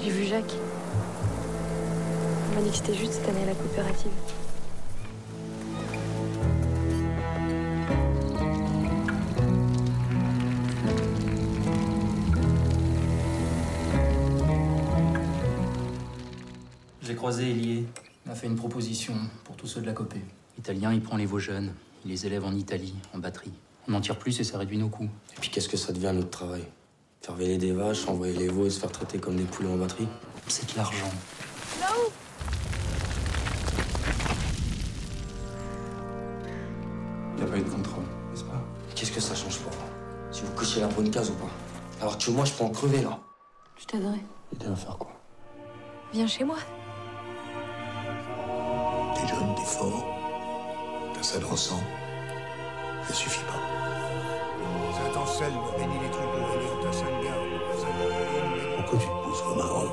J'ai vu Jacques. On m'a dit que c'était juste cette année à la coopérative. J'ai croisé Elie. Il m'a fait une proposition pour tous ceux de la copée. Italien, il prend les veaux jeunes. Il les élève en Italie, en batterie. On n'en tire plus et ça réduit nos coûts. Et puis qu'est-ce que ça devient notre travail? Faire veiller des vaches, envoyer les veaux et se faire traiter comme des poulets en batterie C'est de l'argent. Il n'y a pas eu de contrôle, n'est-ce pas? Qu'est-ce que ça change pour vous? Si vous cochez la bonne case ou pas? Alors que moi, je peux en crever là. Je t'aiderai. Et tu vas faire quoi? Viens chez moi. T'es jeune, t'es fort, t'as ça dans le sang. Ça suffit pas. Saint Anselme Pourquoi tu te poses comme un roc?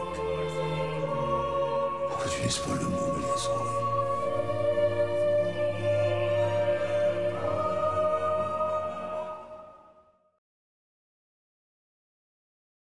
Pourquoi tu laisses pas le